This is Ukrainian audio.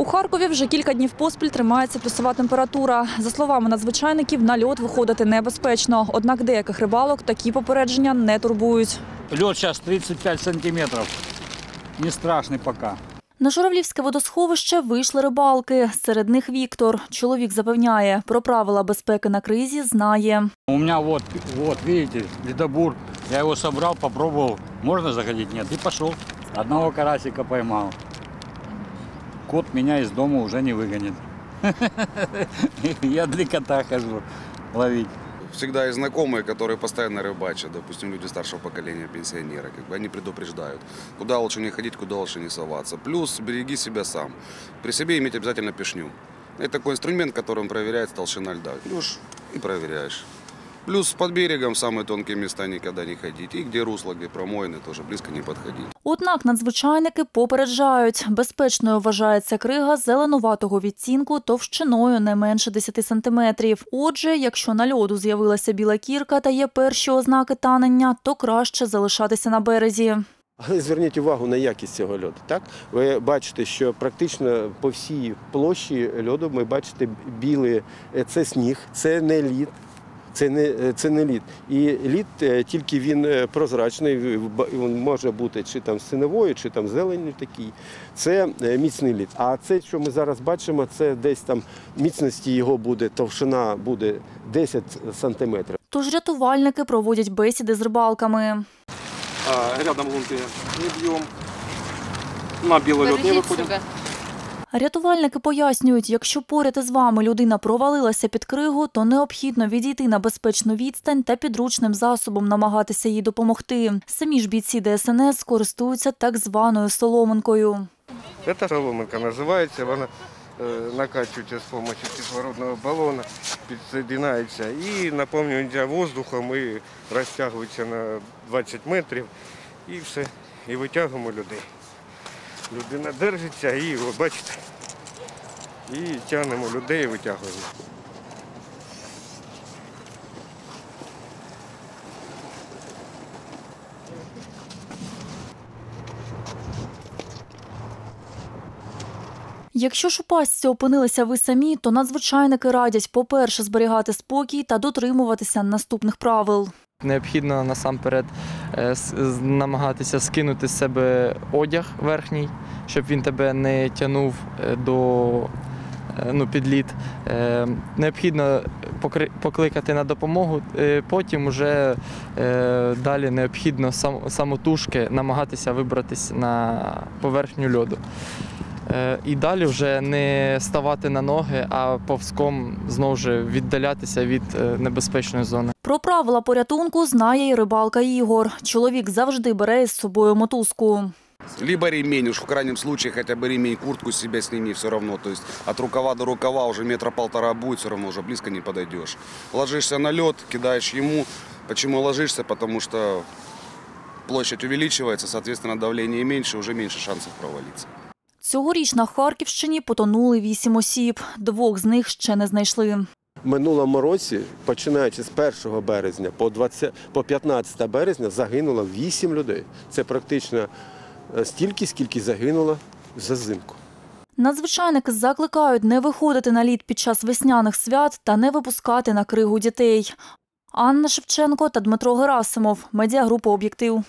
У Харкові вже кілька днів поспіль тримається плюсова температура. За словами надзвичайників, на льод виходити небезпечно. Однак деяких рибалок такі попередження не турбують. Лед сейчас 35 сантиметров. Не страшный пока. На Журавлівське водосховище вийшли рибалки. Серед них Віктор. Чоловік запевняє, про правила безпеки на кризі знає. У меня вот, вот, видите, ледобур. Я его собрал, попробовал. Можно заходить? Нет. И пошел. Одного карасика поймал. Кот меня из дома уже не выгонит. Я для кота хожу ловить. Всегда есть знакомые, которые постоянно рыбачат, допустим, люди старшего поколения, пенсионеры, как бы они предупреждают, куда лучше не ходить, куда лучше не соваться. Плюс береги себя сам. При себе иметь обязательно пешню. Это такой инструмент, которым проверяется толщина льда. Идешь и проверяешь. Плюс под берегом самые тонкие места никогда не ходить. И где русло, где промоины, тоже близко не подходить. Однак надзвичайники попереджають, безпечною вважається крига зеленуватого відтінку товщиною не менше 10 сантиметрів. Отже, якщо на льоду з'явилася біла кірка та є перші ознаки танення, то краще залишатися на березі. Але зверніть увагу на якість цього льоду. Так? Ви бачите, що практично по всій площі льоду ми бачите білий е, це сніг, це не лід. Це не, це не лід. І лід е, тільки він е, прозрачний, він може бути чи там синевою, чи там зелений такий. Це е, міцний лід. А це, що ми зараз бачимо, це десь там міцності його буде, товщина буде 10 сантиметрів. Тож рятувальники проводять бесіди з рибалками. А, рядом лунки не бьем. На белый лед не выходим. Рятувальники пояснюють, якщо поряд із вами людина провалилася під кригу, то необхідно відійти на безпечну відстань та підручним засобом намагатися їй допомогти. Самі ж бійці ДСНС користуються так званою соломинкою. Это соломинка называется. Вона э, накачиваете с помощью кислородного баллона, підсоединяється і наповнюється воздухом і розтягується на 20 метрів і все. І витягуємо людей. Людина держиться і ви бачите. І тягнемо людей витягуємо. Якщо ж у пастці опинилися ви самі, то надзвичайники радять, по-перше, зберігати спокій та дотримуватися наступних правил. Необхідно насамперед е, намагатися скинути з себе одяг верхній, щоб він тебе не тягнув е, до е, ну, під лід. Е, Необхідно покликати на допомогу, потім вже далі необхідно самотужки намагатися вибратися на поверхню льоду. Е, І далі вже не ставати на ноги, а повзком знову ж віддалятися від е, небезпечної зони. Про правила порятунку знає й рибалка Ігор. Чоловік завжди бере із собою мотузку. Либо ремень, уж в крайнем случае хотя бы ремень, куртку с себя сними все равно. То есть от рукава до рукава уже метра полтора будет, все равно уже близко не подойдешь. Ложишься на лед, кидаешь ему. Почему ложишься? Потому что площадь увеличивается, соответственно давление меньше, уже меньше шансов провалиться. Цьогоріч на Харківщині потонули вісім осіб. Двох з них ще не знайшли. Минулому році, починаючи з 1 березня по 20, по 15 березня, загинуло 8 людей. Це практично е, стільки, скільки загинуло за зимку. Надзвичайники закликають не виходити на лід під час весняних свят та не випускати на кригу дітей. Анна Шевченко та Дмитро Герасимов. Медіагрупа «Об'єктив».